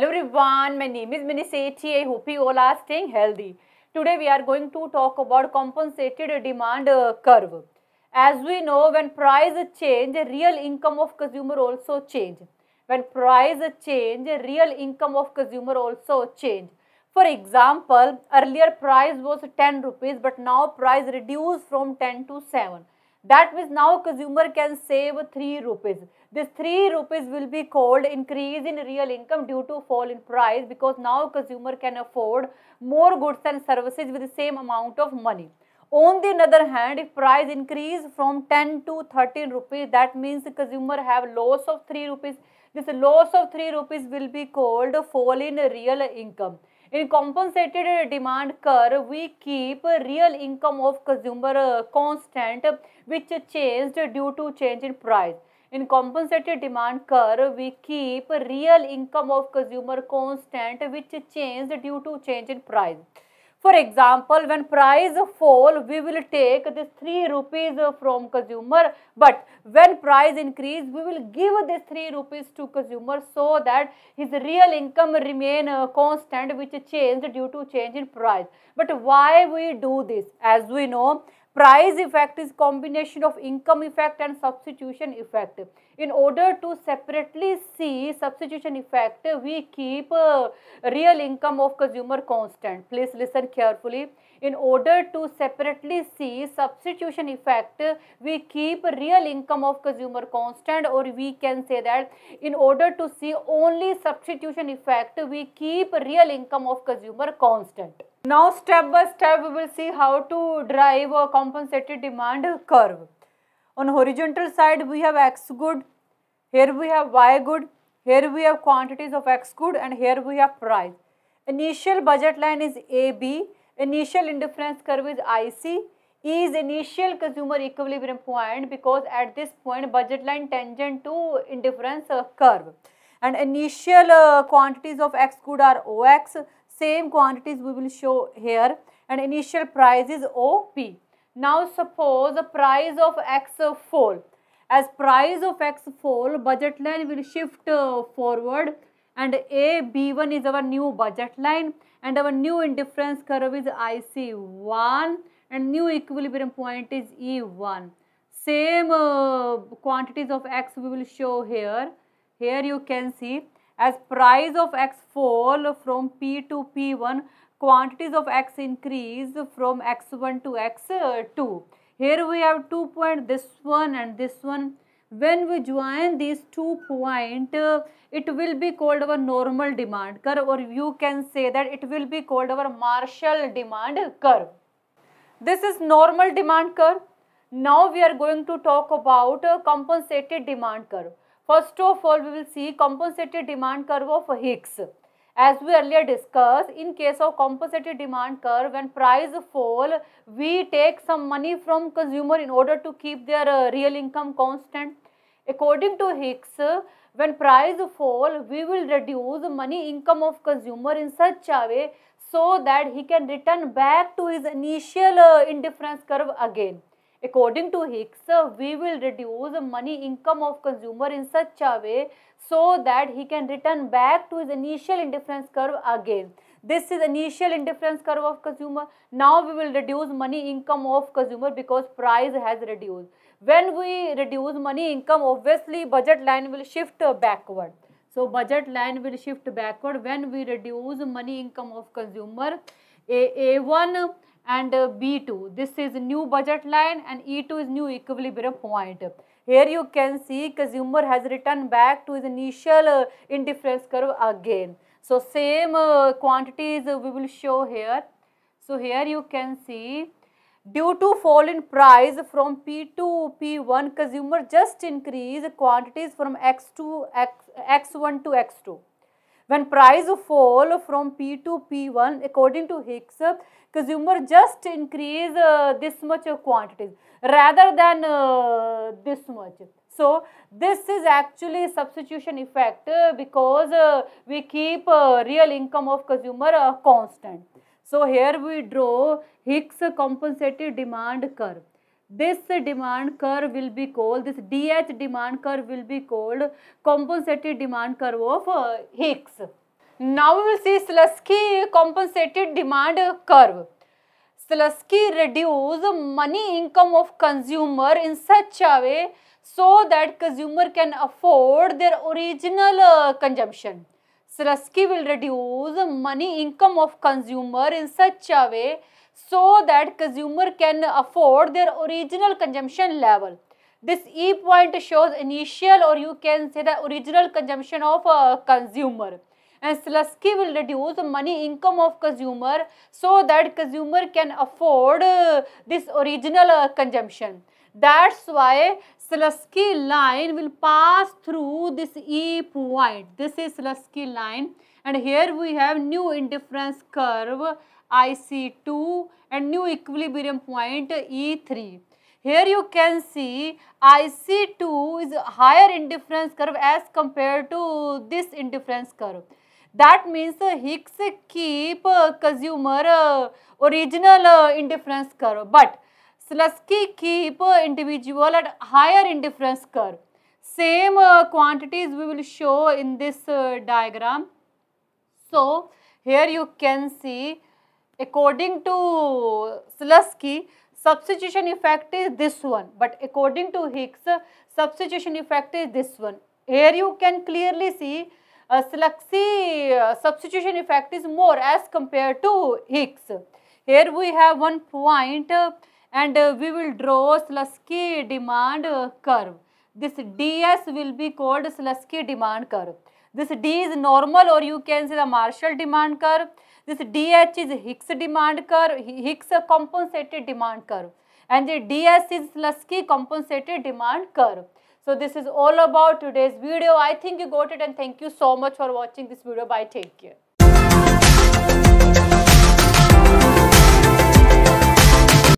Hello everyone मैं नीमिज Mini Sethi I hope you all are staying healthy today we are going to talk about compensated demand curve as we know when price change real income of consumer also change when price change real income of consumer also change for example earlier price was ten rupees but now price reduce from ten to seven That means now consumer can save 3 rupees. This 3 rupees will be called increase in real income due to fall in price because now consumer can afford more goods and services with the same amount of money. On the other hand, if price increase from 10 to 13 rupees, that means consumer have loss of 3 rupees. This loss of 3 rupees will be called fall in real income. In compensated demand curve, we keep real income of consumer uh, constant which changed due to change in price. In compensated demand curve, we keep real income of consumer constant which changed due to change in price. For example, when price fall, we will take this 3 rupees from consumer, but when price increase, we will give this 3 rupees to consumer so that his real income remain uh, constant which changed due to change in price. But why we do this? As we know, Price effect is combination of income effect and substitution effect. In order to separately see substitution effect, we keep uh, real income of consumer constant. Please listen carefully. In order to separately see substitution effect, we keep real income of consumer constant or we can say that in order to see only substitution effect, we keep real income of consumer constant. Now step by step we will see how to drive a compensated demand curve. On horizontal side we have X good, here we have Y good, here we have quantities of X good and here we have price. Initial budget line is AB, initial indifference curve is IC, E is initial consumer equilibrium point because at this point budget line tangent to indifference uh, curve and initial uh, quantities of X good are OX, same quantities we will show here and initial price is OP. Now suppose the price of X fall. As price of X fall, budget line will shift uh, forward and A B1 is our new budget line and our new indifference curve is IC1 and new equilibrium point is E1. Same uh, quantities of X we will show here. Here you can see as price of x fall from P to P1, quantities of x increase from x1 to x2. Here we have two point, this one and this one. When we join these two points, it will be called our normal demand curve or you can say that it will be called our Marshall demand curve. This is normal demand curve. Now we are going to talk about compensated demand curve. First of all, we will see compensated demand curve of Hicks. As we earlier discussed, in case of compensated demand curve, when price fall, we take some money from consumer in order to keep their uh, real income constant. According to Hicks, when price fall, we will reduce money income of consumer in such a way so that he can return back to his initial uh, indifference curve again. According to Hicks, uh, we will reduce the money income of consumer in such a way so that he can return back to his initial indifference curve again. This is initial indifference curve of consumer. Now we will reduce money income of consumer because price has reduced. When we reduce money income, obviously budget line will shift backward. So budget line will shift backward when we reduce money income of consumer. A, A1 and uh, B2. This is new budget line and E2 is new equilibrium point. Here you can see consumer has returned back to his initial uh, indifference curve again. So same uh, quantities we will show here. So here you can see due to fall in price from P to P1 consumer just increase quantities from X to X, X1 to X2. When price fall from P2 P1 according to Hicks, consumer just increase uh, this much of quantities rather than uh, this much. So, this is actually substitution effect uh, because uh, we keep uh, real income of consumer uh, constant. So, here we draw Hicks compensated demand curve. This demand curve will be called, this DH demand curve will be called compensated demand curve of Hicks. Now we will see Slutsky compensated demand curve. Slutsky reduce money income of consumer in such a way so that consumer can afford their original uh, consumption. Slutsky will reduce money income of consumer in such a way so that consumer can afford their original consumption level. This E point shows initial or you can say the original consumption of a consumer and Slutsky will reduce money income of consumer so that consumer can afford uh, this original uh, consumption. That's why Slutsky line will pass through this E point. This is Slutsky line and here we have new indifference curve IC2 and new equilibrium point E3. Here you can see IC2 is higher indifference curve as compared to this indifference curve. That means Hicks keep uh, consumer uh, original uh, indifference curve but Slutsky keep individual at higher indifference curve. Same quantities we will show in this diagram. So, here you can see according to Slutsky substitution effect is this one but according to Hicks substitution effect is this one. Here you can clearly see uh, uh, substitution effect is more as compared to Hicks. Here we have one point uh, and uh, we will draw Slutsky demand curve. This ds will be called Slutsky demand curve. This d is normal or you can say the Marshall demand curve. This dh is Hicks demand curve, Hicks compensated demand curve and the ds is Slutsky compensated demand curve. So this is all about today's video. I think you got it and thank you so much for watching this video. Bye. Take care.